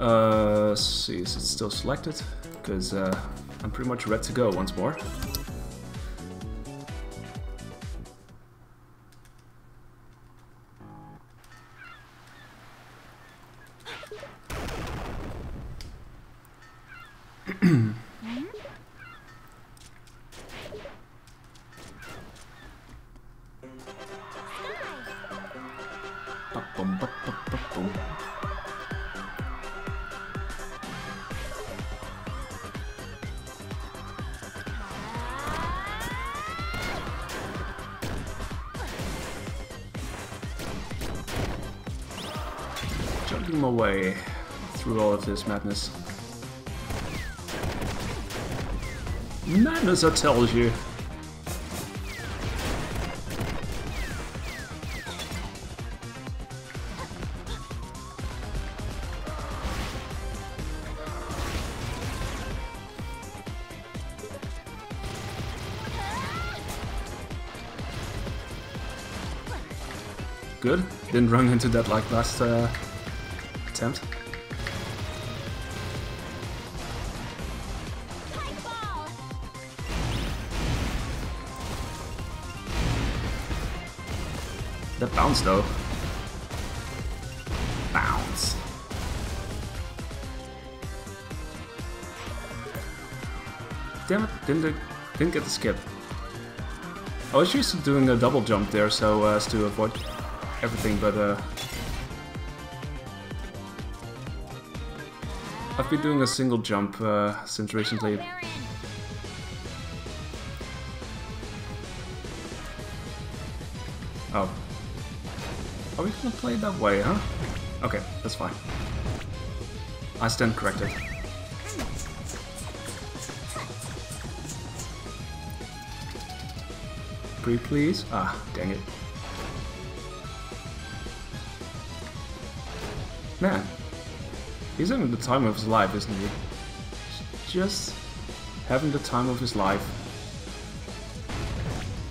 Uh, see, is it still selected? Because uh, I'm pretty much ready to go once more. This madness. Madness, I tell you. Good. Didn't run into that like last uh, attempt. Bounce though. Bounce. Damn it, didn't, didn't get the skip. I was used to doing a double jump there so uh, as to avoid everything, but uh, I've been doing a single jump uh, since recently. Oh. Are we gonna play that way, huh? Okay, that's fine. I stand corrected. Pre, please? Ah, dang it. Man, he's having the time of his life, isn't he? Just having the time of his life.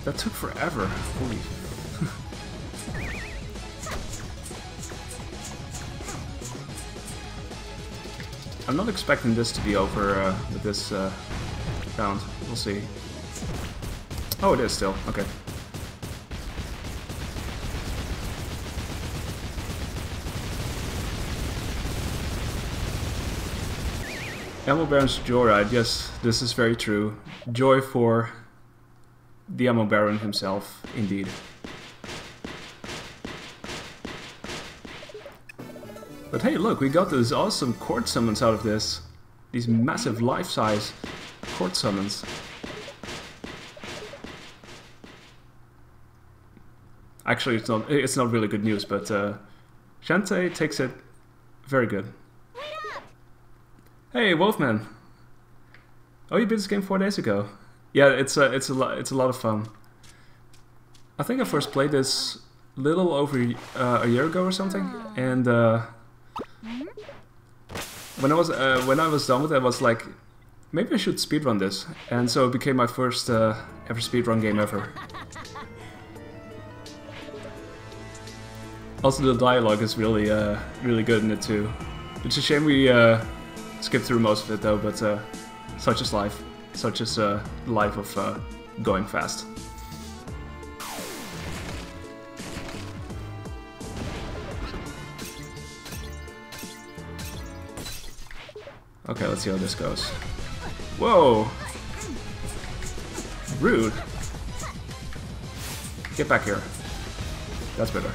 That took forever. Holy. I'm not expecting this to be over uh, with this uh, round. We'll see. Oh, it is still. Okay. Ammo Baron's joyride, yes, this is very true. Joy for the Ammo Baron himself, indeed. But hey, look, we got those awesome court summons out of this. These massive life-size court summons. Actually, it's not it's not really good news, but uh, Shantae takes it very good. Hey, Wolfman. Oh, you beat this game four days ago. Yeah, it's a it's a lot it's a lot of fun. I think I first played this little over uh, a year ago or something, and uh, when I was uh, when I was done with it, I was like, maybe I should speedrun this, and so it became my first uh, ever speedrun game ever. Also, the dialogue is really uh, really good in it too. It's a shame we uh, skipped through most of it though, but uh, such is life. Such is uh, life of uh, going fast. Okay, let's see how this goes. Whoa! Rude. Get back here. That's better.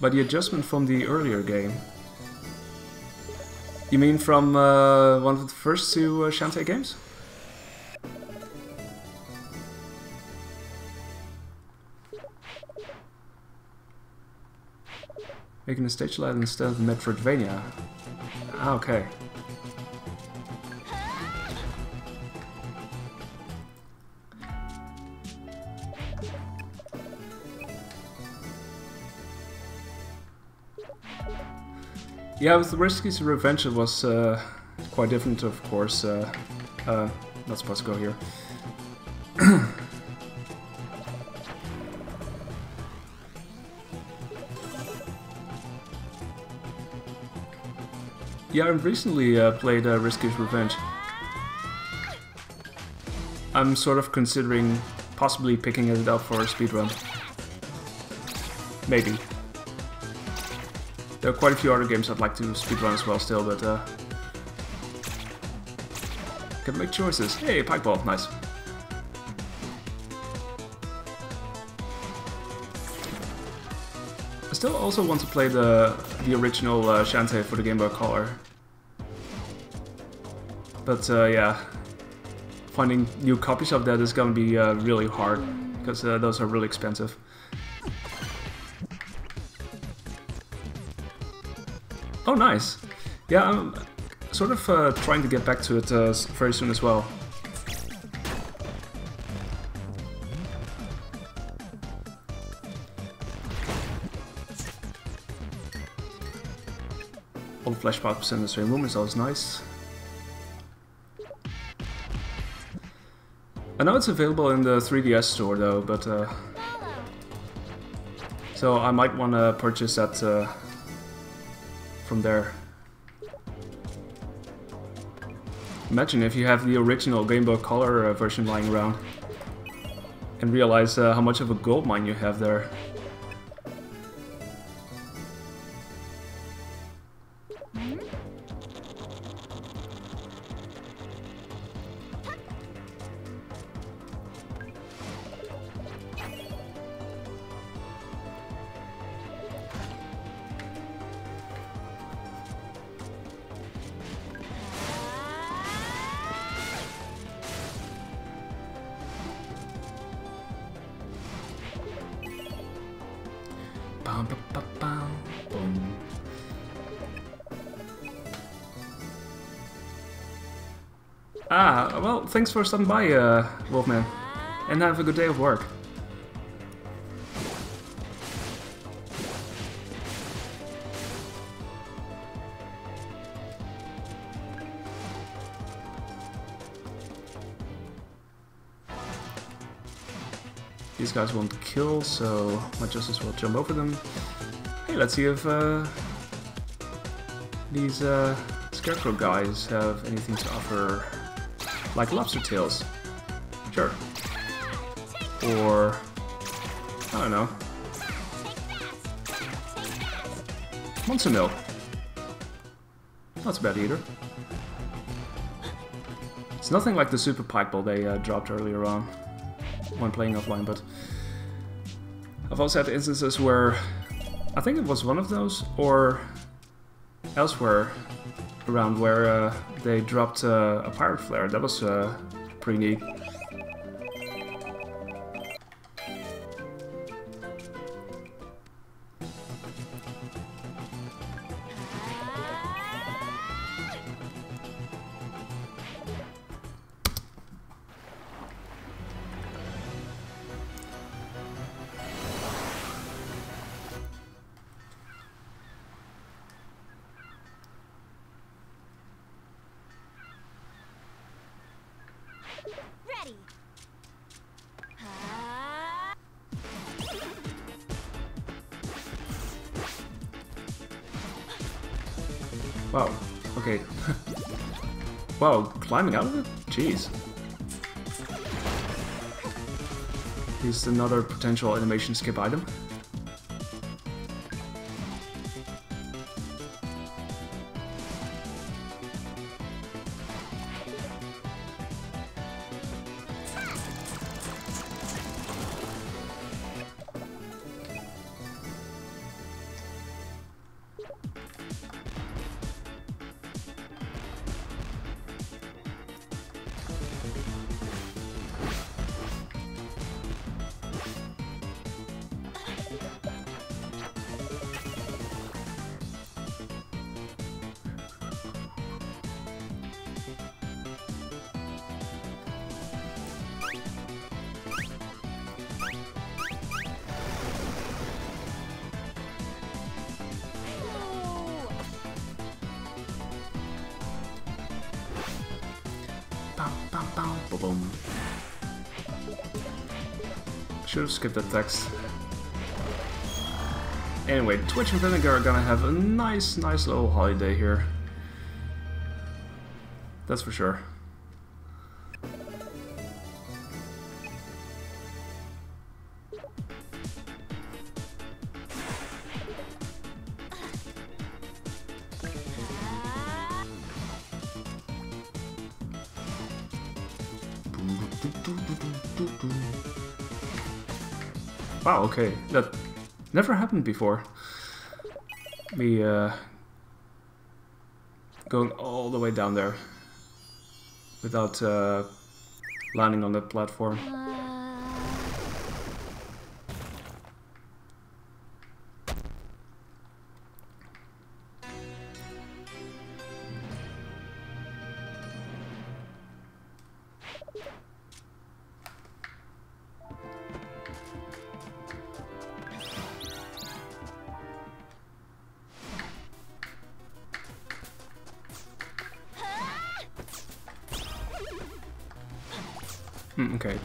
But the adjustment from the earlier game. You mean from uh, one of the first two uh, Shantae games? Making a stage light instead of Metroidvania. Ah, okay. Yeah, with the Risky's Revenge it was uh, quite different, of course. Uh, uh, not supposed to go here. Yeah, I've recently uh, played uh, Risky's Revenge. I'm sort of considering possibly picking it up for a speedrun. Maybe. There are quite a few other games I'd like to speedrun as well still, but uh... Gotta make choices. Hey, Pikeball, nice. Still also want to play the the original uh, Shantae for the Game Boy Color. But uh, yeah, finding new copies of that is gonna be uh, really hard, because uh, those are really expensive. Oh, nice! Yeah, I'm sort of uh, trying to get back to it uh, very soon as well. The in the same room is always nice. I know it's available in the 3DS store though, but uh, so I might want to purchase that uh, from there. Imagine if you have the original Game Boy Color uh, version lying around and realize uh, how much of a gold mine you have there. Ah, well, thanks for stopping by, uh, Wolfman. And have a good day of work. These guys won't kill, so might just as well jump over them. Hey, let's see if uh, these uh, scarecrow guys have anything to offer, like lobster tails. Sure. Or, I don't know. Monster milk. Not a bad either. It's nothing like the super pike ball they uh, dropped earlier on when playing offline, but I've also had instances where I think it was one of those or elsewhere around where uh, they dropped uh, a pirate flare. That was uh, pretty neat. Climbing out of it? Jeez. Here's another potential animation skip item. skip the text. Anyway, Twitch and Vinegar are gonna have a nice, nice little holiday here. That's for sure. Okay. That never happened before. Me uh, going all the way down there without uh, landing on that platform.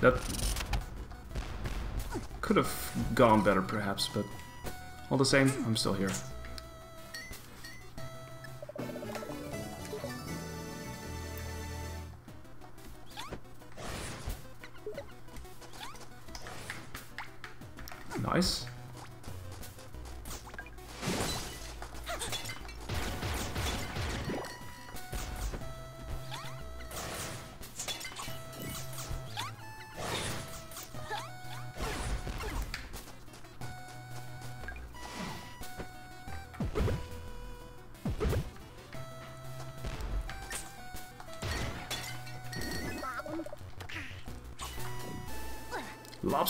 That could have gone better perhaps, but all the same, I'm still here.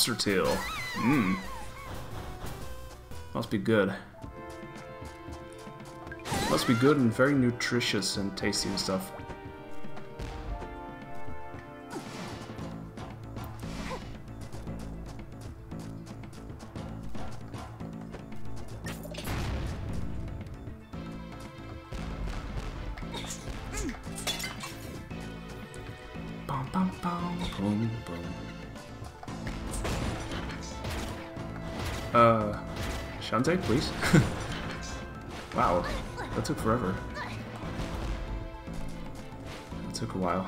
Lobster tail. Mmm. Must be good. Must be good and very nutritious and tasty and stuff. Uh, Shantae, please. wow, that took forever. That took a while.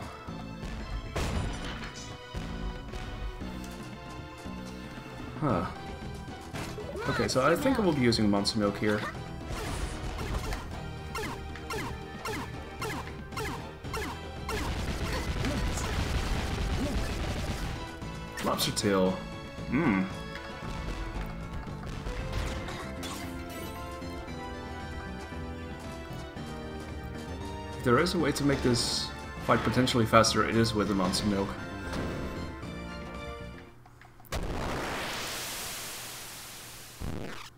Huh. Okay, so I think I will be using Monster Milk here. Lobster tail. Mmm. There is a way to make this fight potentially faster, it is with the Monster Milk.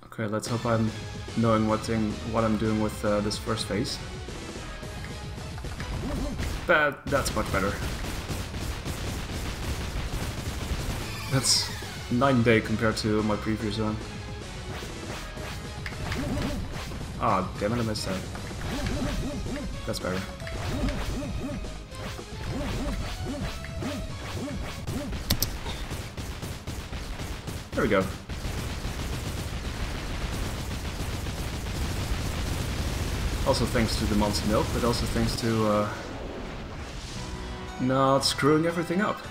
Okay, let's hope I'm knowing what thing, what I'm doing with uh, this first phase. That that's much better. That's night and day compared to my previous one. Ah, oh, damn it, I missed that. That's better. There we go. Also thanks to the monster milk, but also thanks to uh, not screwing everything up.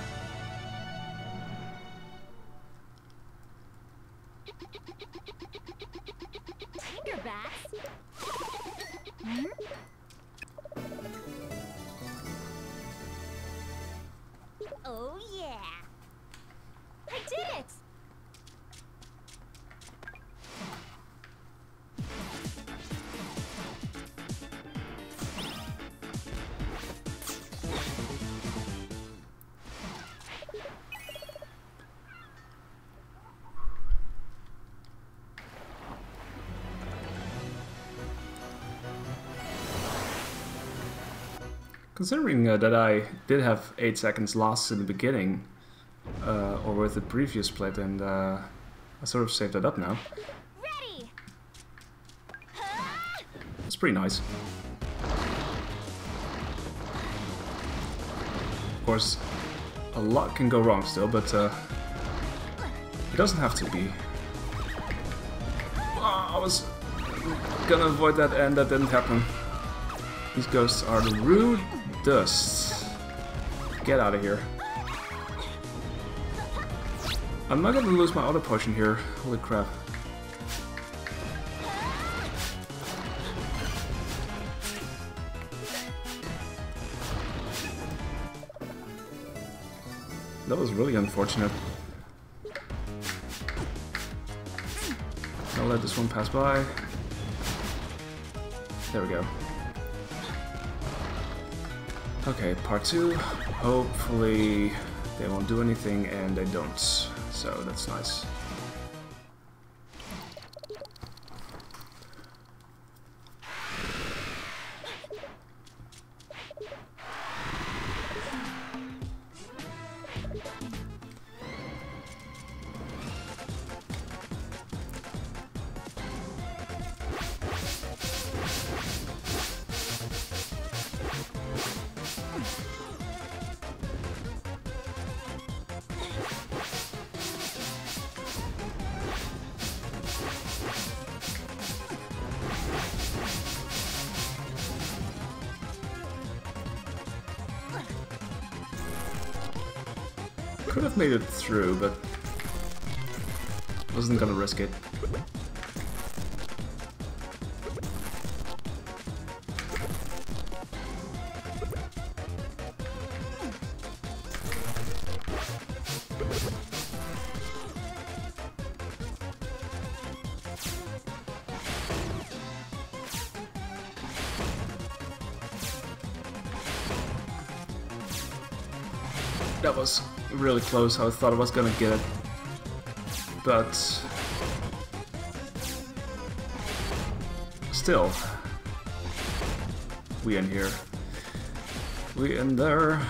Considering uh, that I did have 8 seconds lost in the beginning, uh, or with the previous split, and uh, I sort of saved that up now. It's pretty nice. Of course, a lot can go wrong still, but uh, it doesn't have to be. Oh, I was gonna avoid that and that didn't happen. These ghosts are rude, dust. Get out of here. I'm not gonna lose my auto potion here. Holy crap. That was really unfortunate. I'll let this one pass by. There we go. Okay, part two. Hopefully they won't do anything and they don't. So that's nice. Could have made it through, but wasn't gonna risk it. Close. I thought I was gonna get it. But... Still. We in here. We in there.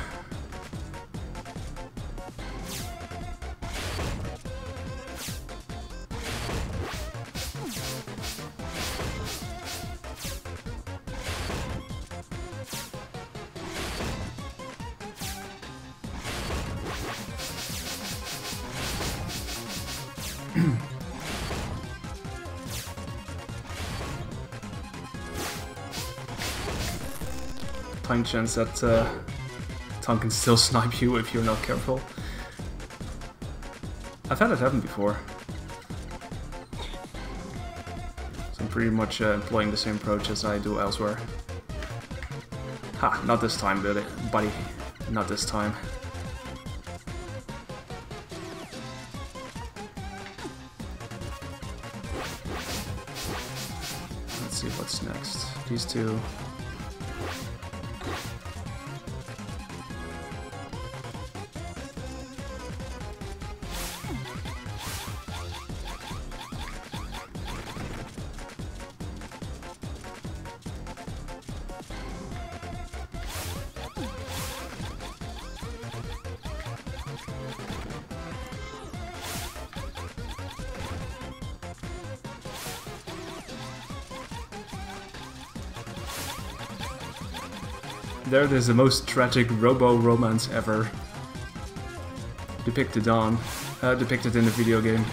Chance that uh, Tongue can still snipe you if you're not careful. I've had it happen before. So I'm pretty much uh, employing the same approach as I do elsewhere. Ha, not this time, buddy. buddy. Not this time. Let's see what's next. These two. It is, the most tragic robo-romance ever depicted on, uh, depicted in the video game.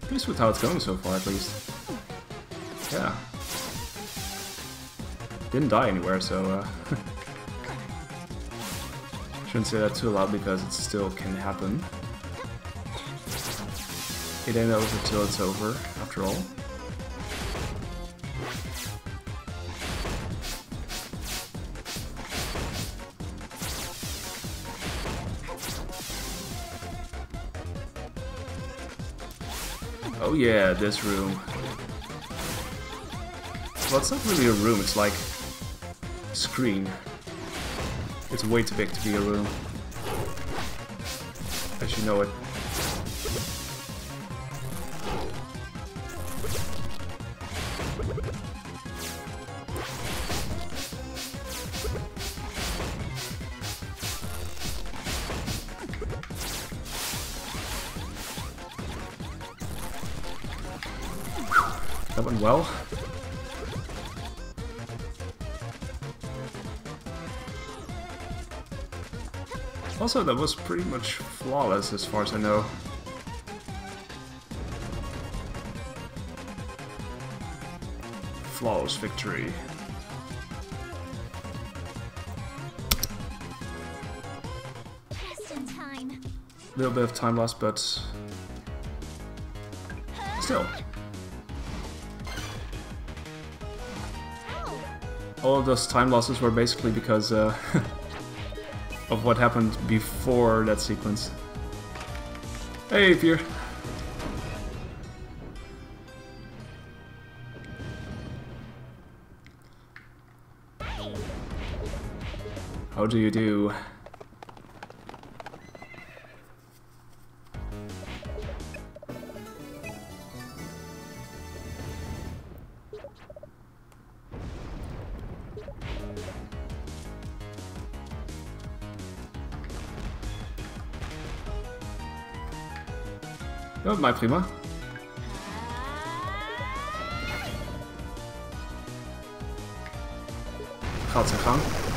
Pleased with how it's going so far, at least. Didn't die anywhere, so uh, shouldn't say that too loud because it still can happen. It ain't over till it's over, after all. Oh yeah, this room. Well, it's not really a room, it's like screen. It's way too big to be a room. As you know it. That went well. Also, that was pretty much flawless as far as I know. Flawless victory. Just in time. A little bit of time lost, but still. All of those time losses were basically because uh, what happened before that sequence. Hey, Pier. How do you do? Mij prima. Gaat.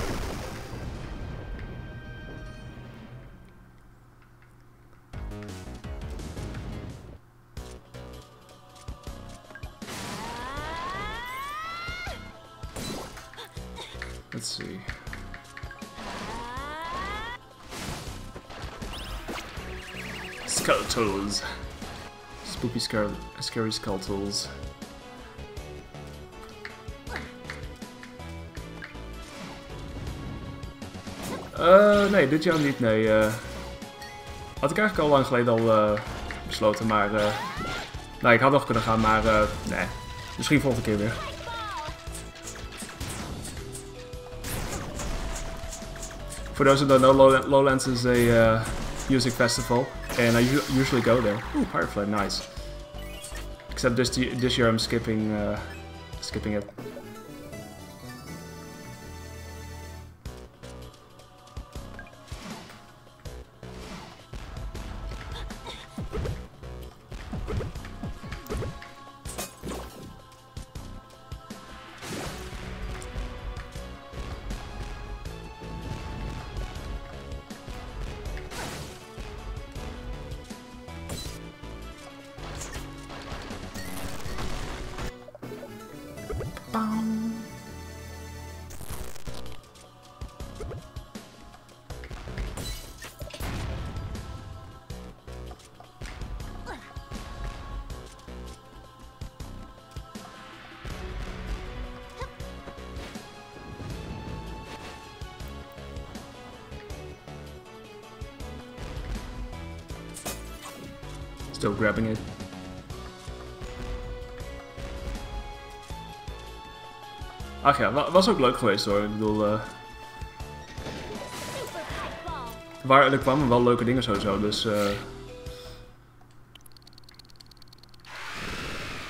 Scare scary skeletals. Eh, nee, dit jaar niet, nee. eh. had ik eigenlijk al lang geleden al eh, besloten, maar... nou, ik had nog kunnen gaan, maar nee. Misschien volgende keer weer. For those who don't know, Low- Lowlands is a music festival, and I usually go there. Ooh, Firefly, nice. Except this this year I'm skipping uh, skipping it. Still grabbing it. Ach ja, wa- was ook leuk geweest hoor. Ik bedoel, eh, waar, er kwamen wel leuke dingen sowieso, dus... eh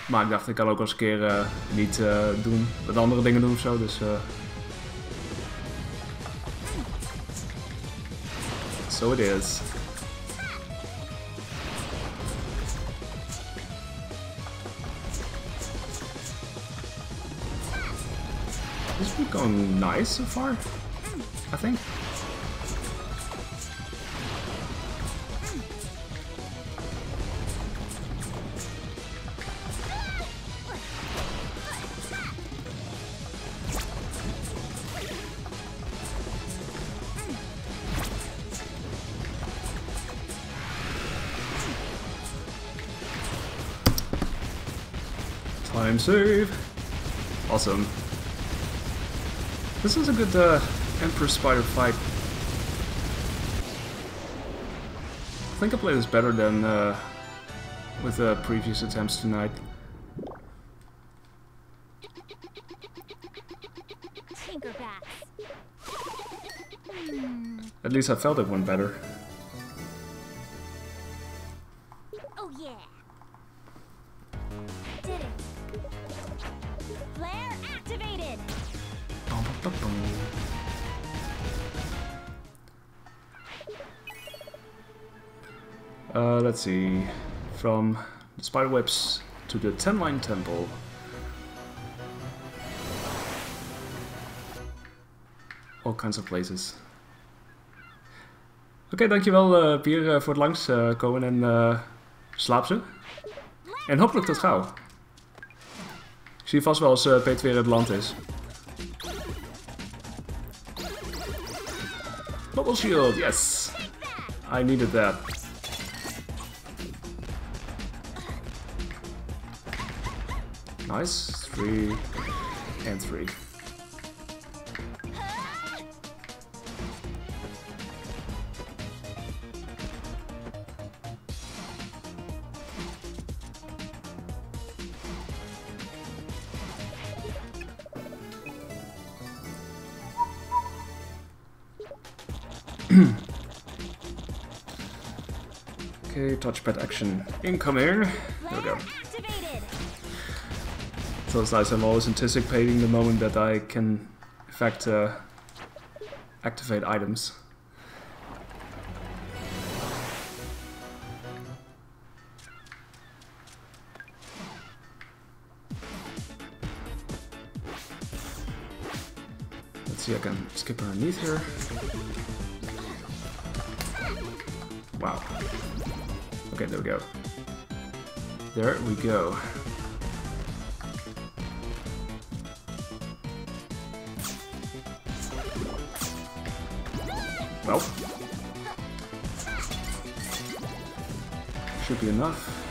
maar ik dacht, ik kan ook eens een keer eh, niet doen, wat andere dingen doen of zo, dus... eh So it is. Nice so far, I think. Time save. Awesome. This is a good uh, Emperor Spider fight. I think I played this better than uh, with uh, previous attempts tonight. At least I felt it went better. Uh, let's see. From the spider webs to the Tan Line Temple. All kinds of places. Oké, dankjewel eh Pier eh, voor het langskomen en eh slaap ze. En hopelijk tot gauw. Ik zie vast wel als Peter weer in het land is. Bubble shield, yes! I needed that. Nice, three and three. Okay, touchpad action incoming. There we go. So nice, I'm always anticipating the moment that I can, in fact, uh, activate items. Let's see, I can skip underneath here. Wow. Okay, there we go. There we go. Should be enough.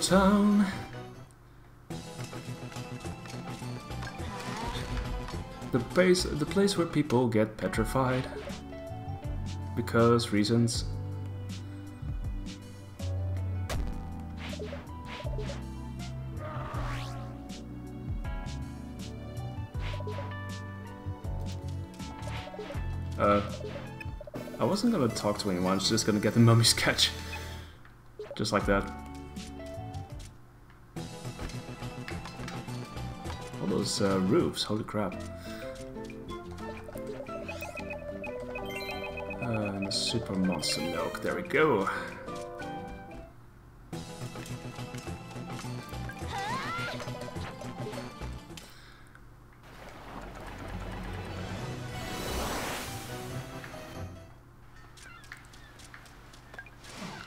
Scuttle Town. The place, the place where people get petrified. Because reasons. Uh, I wasn't gonna talk to anyone, I was just gonna get the mummy sketch. Just like that. Those uh, roofs, holy crap. Uh, and super monster milk, there we go.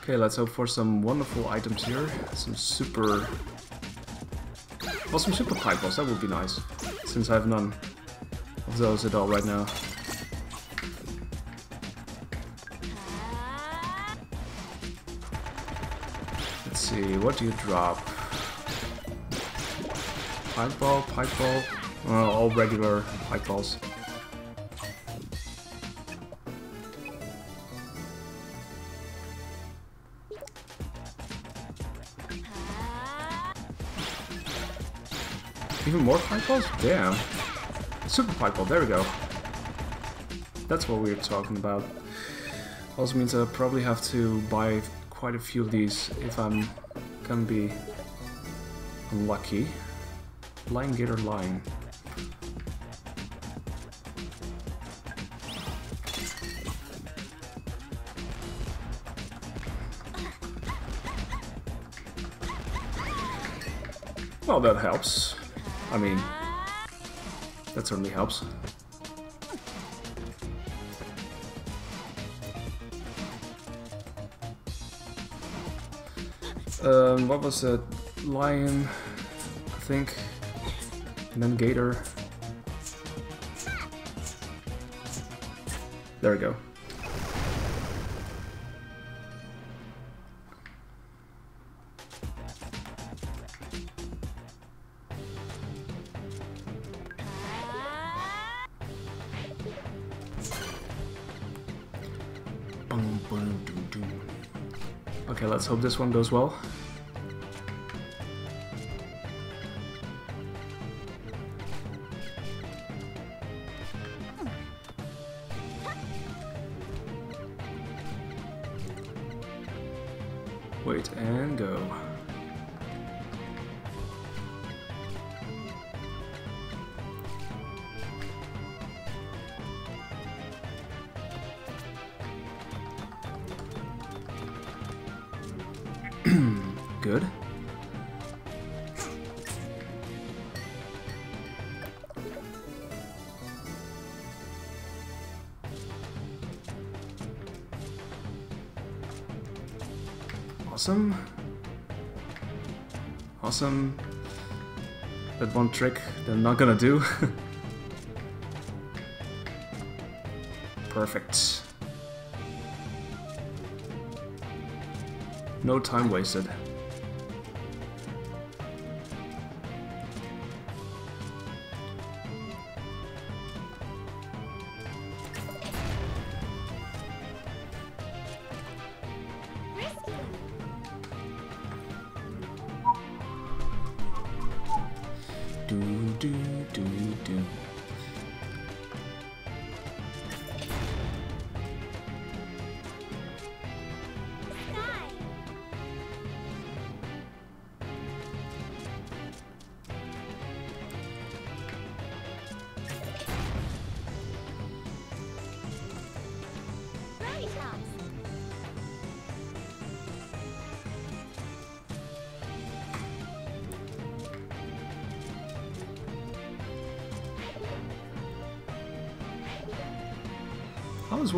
Okay, let's hope for some wonderful items here. Some super... Well, some super pike balls, that would be nice. Since I have none of those at all right now. Let's see, what do you drop? Pike ball, pike ball? Well, all regular pike balls. Even more pike balls? Damn. Super pike ball, there we go. That's what we are talking about. Also means I probably have to buy quite a few of these if I'm gonna be unlucky. Lion Gator Lion. Well, that helps. I mean, that certainly helps. Um, what was it? Lion, I think. And then Gator. There we go. Hope this one goes well. Good. Awesome. Awesome. That one trick they're not gonna do. Perfect. No time wasted.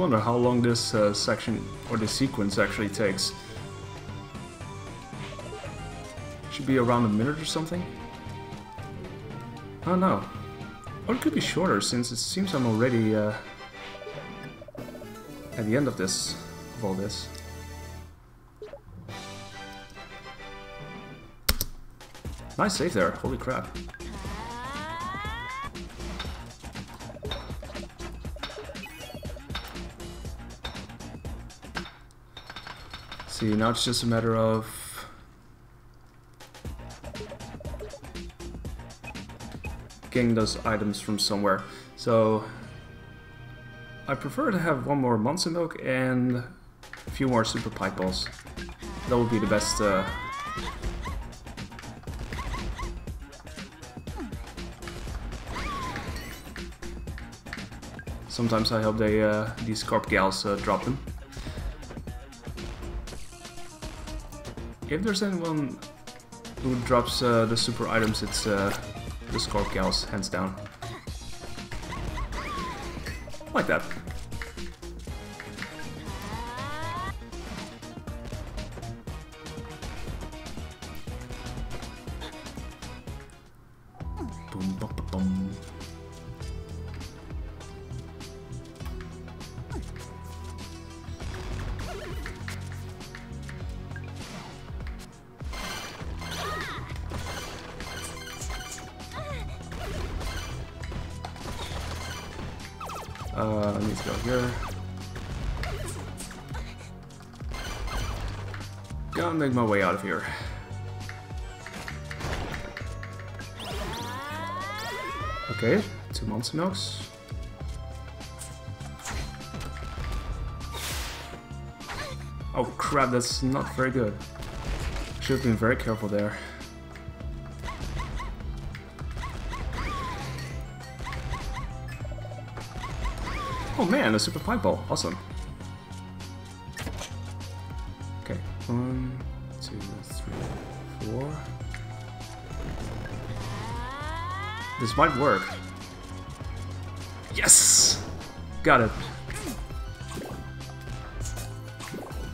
Wonder how long this uh, section or this sequence actually takes. Should be around a minute or something. Oh don't. Or it could be shorter since it seems I'm already uh, at the end of this, of all this. Nice save there, holy crap. See, now it's just a matter of... Getting those items from somewhere. So... I prefer to have one more Monster Milk and a few more Super Pike Balls. That would be the best... Uh... Sometimes I hope they, uh, these Scorpgals uh, drop them. If there's anyone who drops uh, the super items, it's uh, the Scorpgals, hands down. Like that. Monster milks. Oh crap, that's not very good. Should have been very careful there. Oh man, a super pike ball. Awesome. Okay, one, two, three, four. This might work. Got it.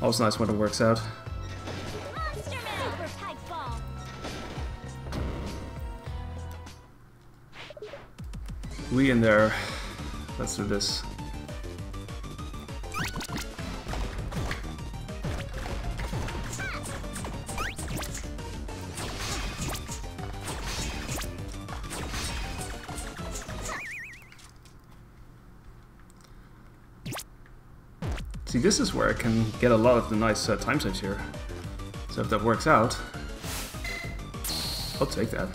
Always nice when it works out. We in there. Let's do this. This is where I can get a lot of the nice uh, time saves here. So if that works out, I'll take that.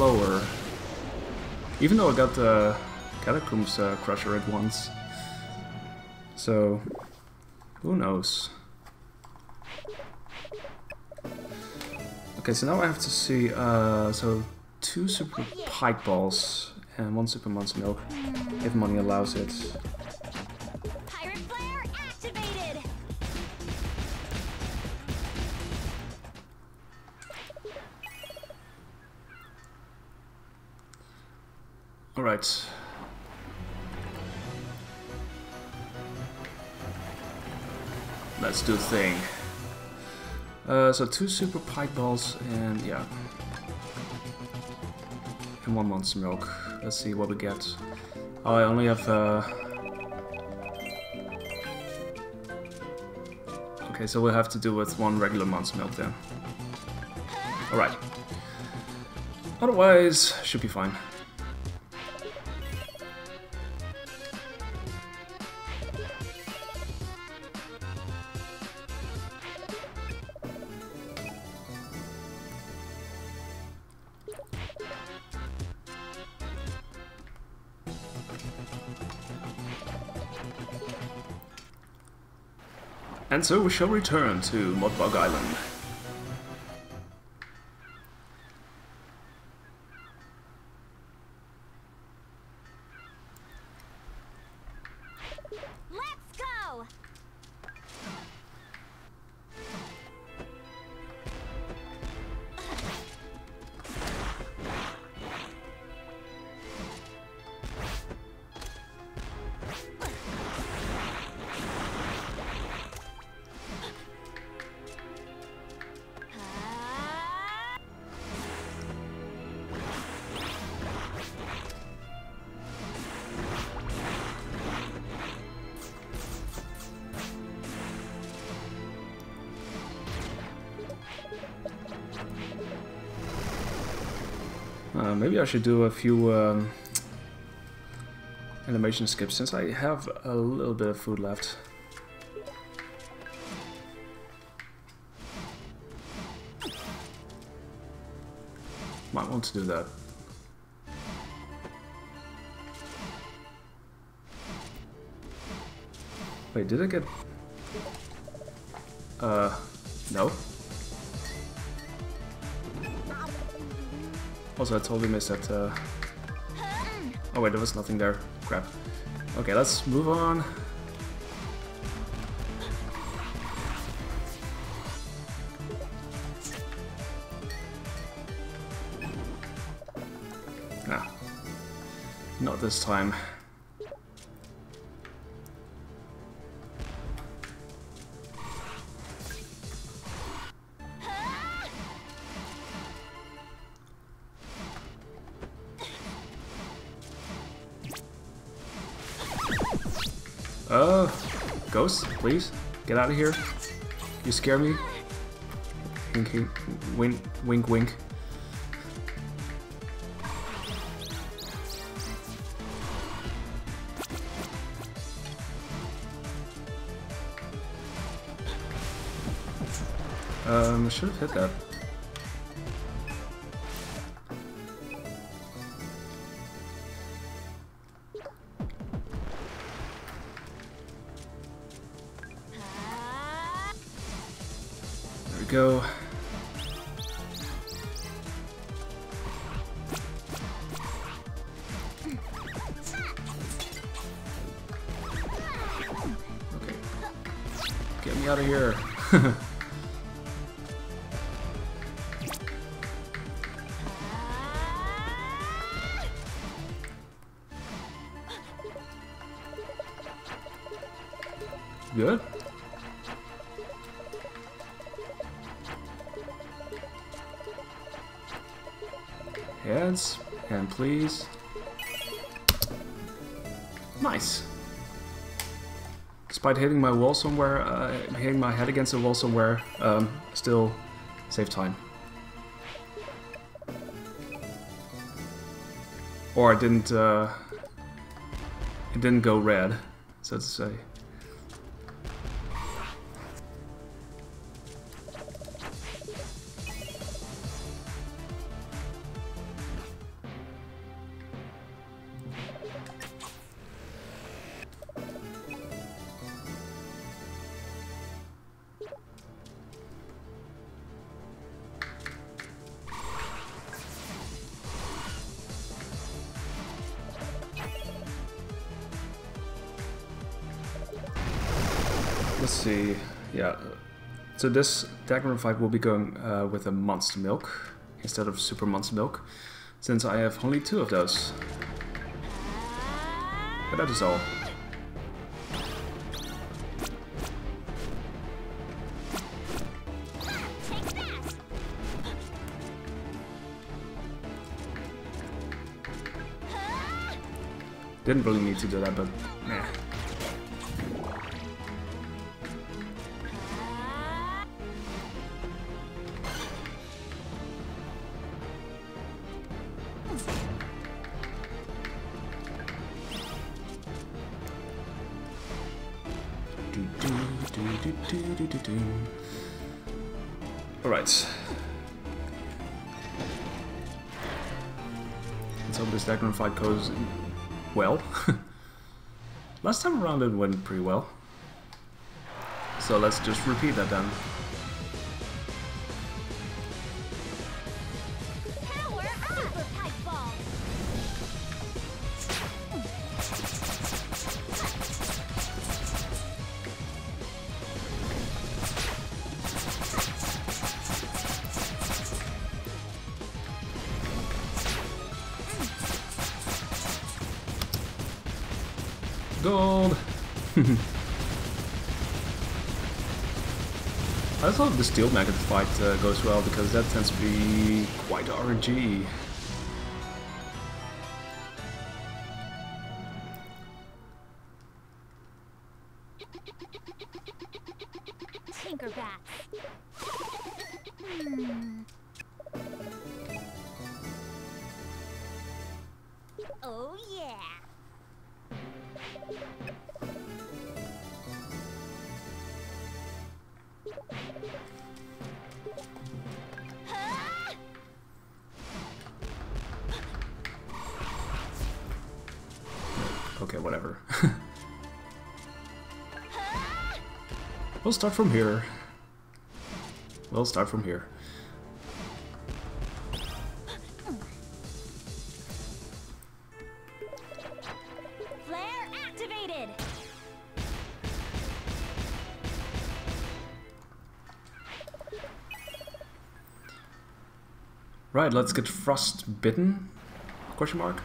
Slower. Even though I got the Catacombs uh, Crusher at once. So, who knows? Okay, so now I have to see, uh, so two super pike balls and one super monster milk, if money allows it. Alright. Let's do the thing. Uh, so two super pike balls and yeah. And one monster milk. Let's see what we get. Oh, I only have uh... Okay, so we'll have to do with one regular monster milk then. Alright. Otherwise, should be fine. And so we shall return to Mud Bog Island. Uh, maybe I should do a few um, animation skips since I have a little bit of food left. Might want to do that. Wait, did I get... Uh, no? Also, I totally missed that. Uh... Oh wait, there was nothing there. Crap. Okay, let's move on. Nah. Not this time. Please get out of here. You scare me. Wink, wink, wink, wink. Um, should have hit that. Go. Okay. Get me out of here. please. Nice. Despite hitting my wall somewhere, uh, hitting my head against the wall somewhere, um, still save time. Or I didn't, uh, it didn't go red, so to say. So this Dagron fight will be going uh, with a Monster Milk instead of Super Monster Milk, since I have only two of those. But that is all. Didn't really need to do that, but nah. Fight goes well. Last time around it went pretty well. So let's just repeat that then. Hope the Steel Maggot fight uh, goes well because that tends to be quite RNG. Okay, whatever. We'll start from here. We'll start from here. Flare activated! Right, let's get frostbitten? Question mark.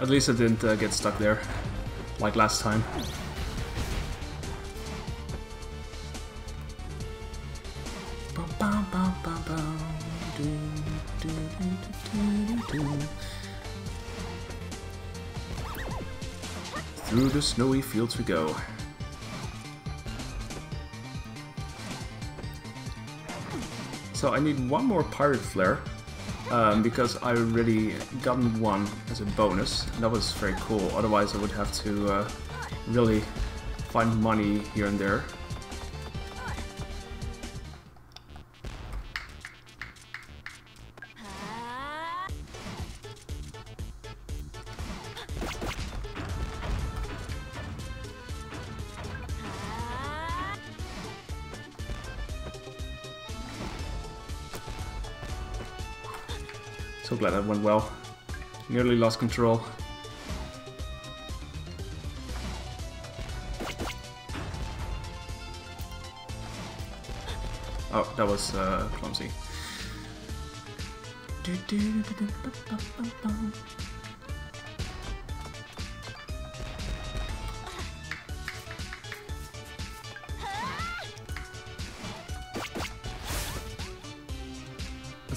At least I didn't uh, get stuck there, like last time. Through the snowy fields we go. So I need one more pirate flare um, because I already gotten one as a bonus. And that was very cool. Otherwise, I would have to uh, really find money here and there. Glad that went well. Nearly lost control. Oh, that was uh, clumsy.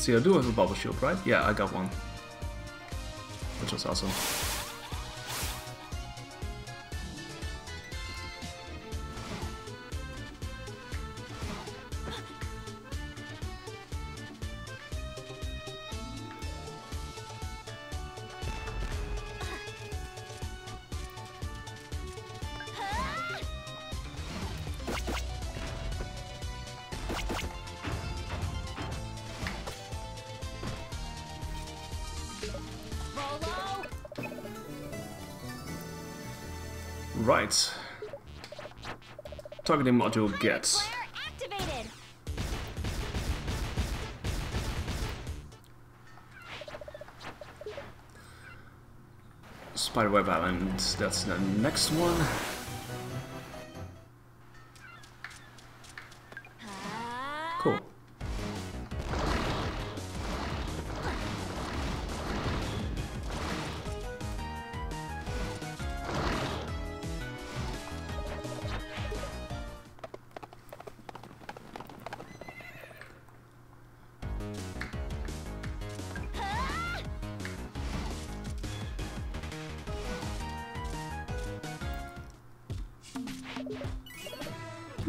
See, I do have a bubble shield, right? Yeah, I got one. Which was awesome. Targeting module gets. Spiderweb Island, that's the next one.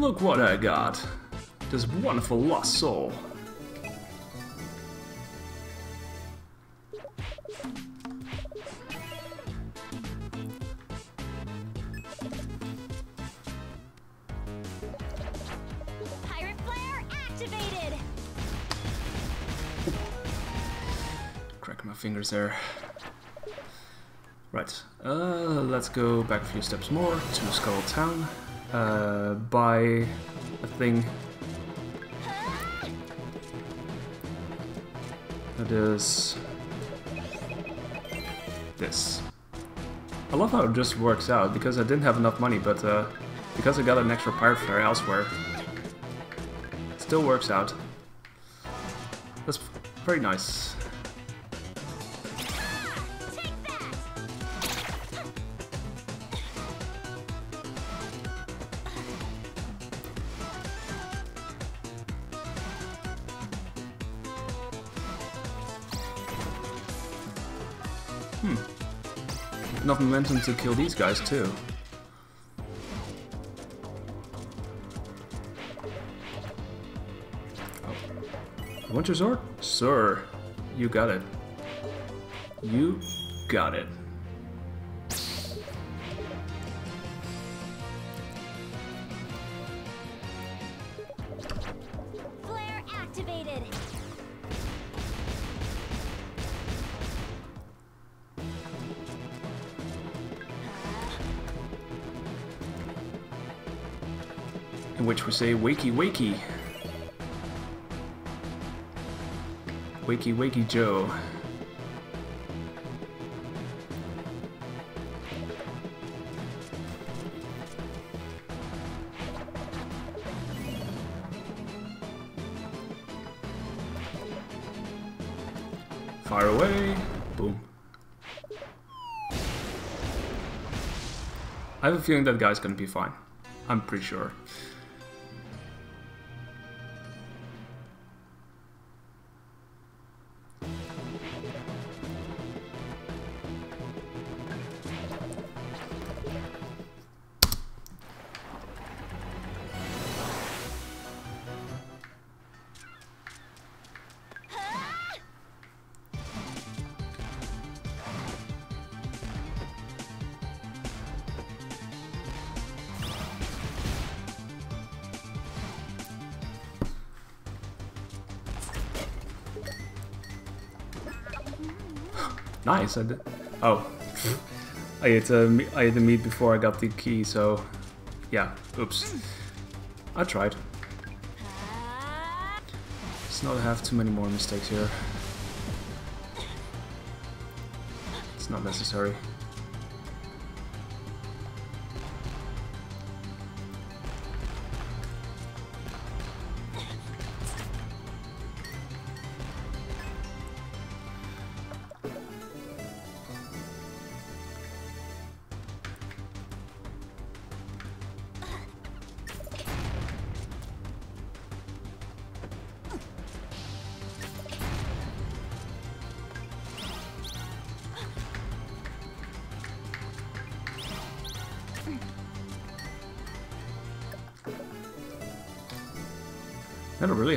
Look what I got. This wonderful lost soul. Pirate flare activated. Cracking my fingers there. Right, uh, let's go back a few steps more to Scuttle Town. Uh, buy a thing. That is this. I love how it just works out because I didn't have enough money, but uh, because I got an extra pirate flare elsewhere, it still works out. That's very nice. Momentum to kill these guys too. Oh. Want your sword? Sir, you got it. You got it. Say wakey wakey. Wakey wakey Joe. Fire away. Boom. I have a feeling that guy's gonna be fine. I'm pretty sure. Nice. I. Oh, I ate uh, I ate the meat before I got the key. So, yeah. Oops. I tried. Let's not have too many more mistakes here. It's not necessary.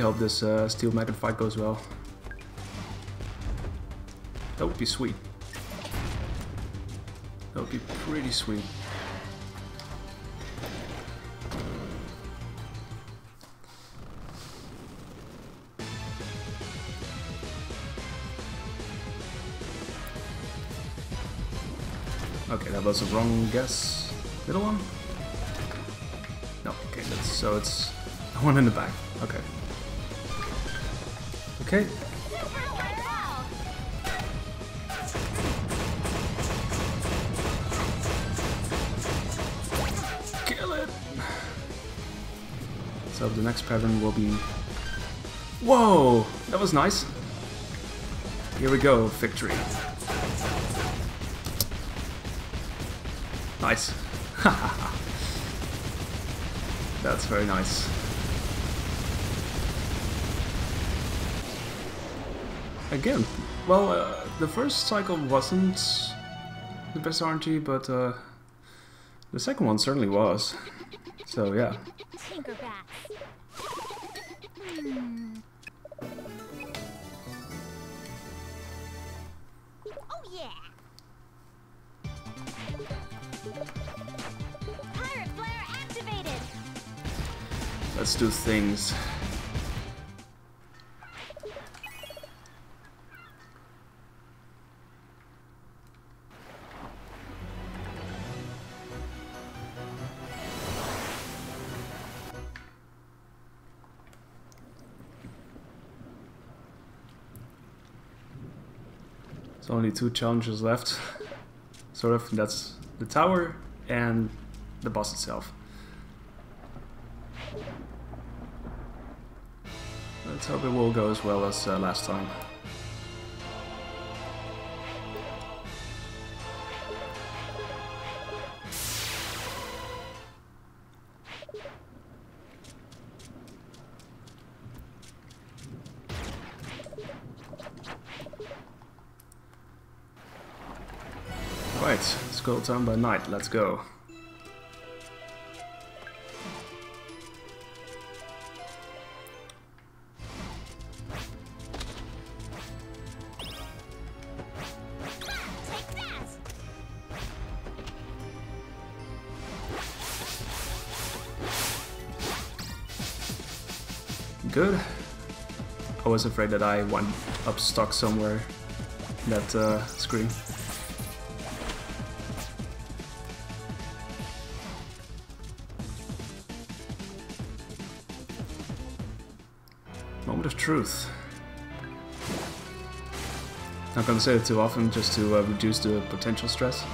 Help this uh, Steel Maggot fight goes well. That would be sweet. That would be pretty sweet. Okay, that was a wrong guess. Middle one? No, okay, that's, so it's one in the back. Okay. Okay, kill it! So the next pattern will be... Whoa! That was nice. Here we go, victory. Nice. That's very nice. Again, well, uh, the first cycle wasn't the best RNG, but uh, the second one certainly was. So yeah. Hmm. Oh yeah. Pirate flare activated. Let's do things. Only two challenges left. Sort of, that's the tower and the boss itself. Let's hope it will go as well as uh, last time. Town by night, let's go. Good. I was afraid that I went up stuck somewhere that uh, screen. Truth. Not gonna say it too often just to uh, reduce the potential stress.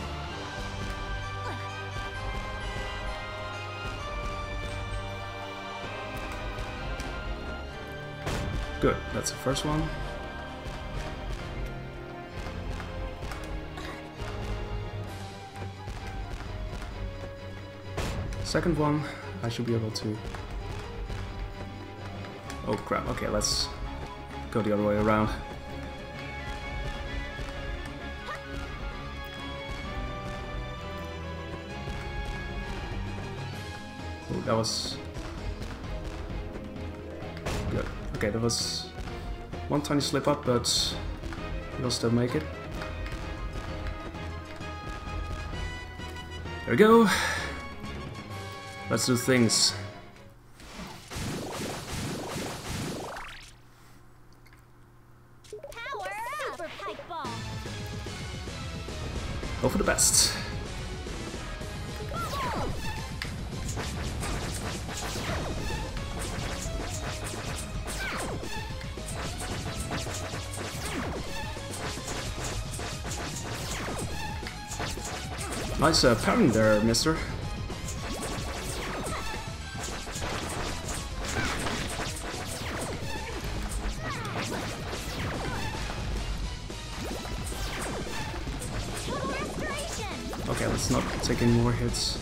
Good, that's the first one. Second one, I should be able to... Oh crap, okay, let's go the other way around. Oh, that was... Good. Okay, that was one tiny slip up, but we'll still make it. There we go. Let's do things. Nice parry there, mister. Okay, let's not take any more hits.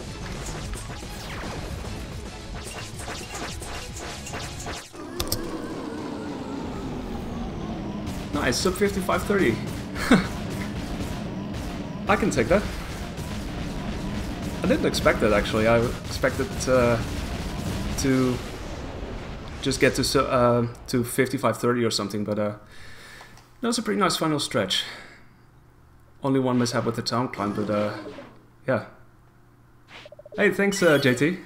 Nice, sub 5530. I can take that. Didn't expect that actually. I expected uh, to just get to uh, to 5530 or something, but uh, that was a pretty nice final stretch. Only one mishap with the town climb, but uh, yeah. Hey, thanks, uh, JT.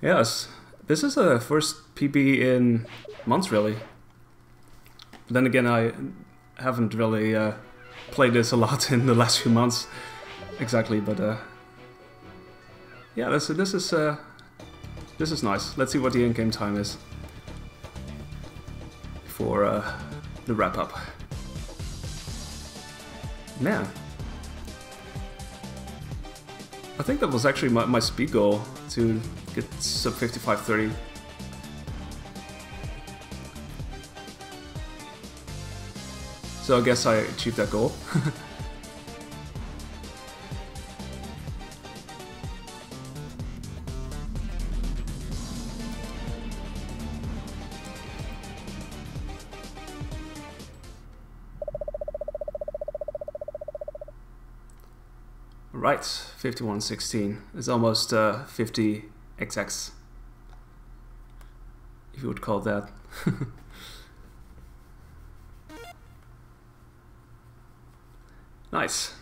Yes, this is the first PB in months, really. But then again, I haven't really uh, played this a lot in the last few months, exactly. But uh, Yeah, this this is uh, this is nice. Let's see what the in-game time is for uh, the wrap up. Man, I think that was actually my, my speed goal to get sub 5530. So I guess I achieved that goal. Right, 5116 is almost uh, 50 XX, if you would call that. nice.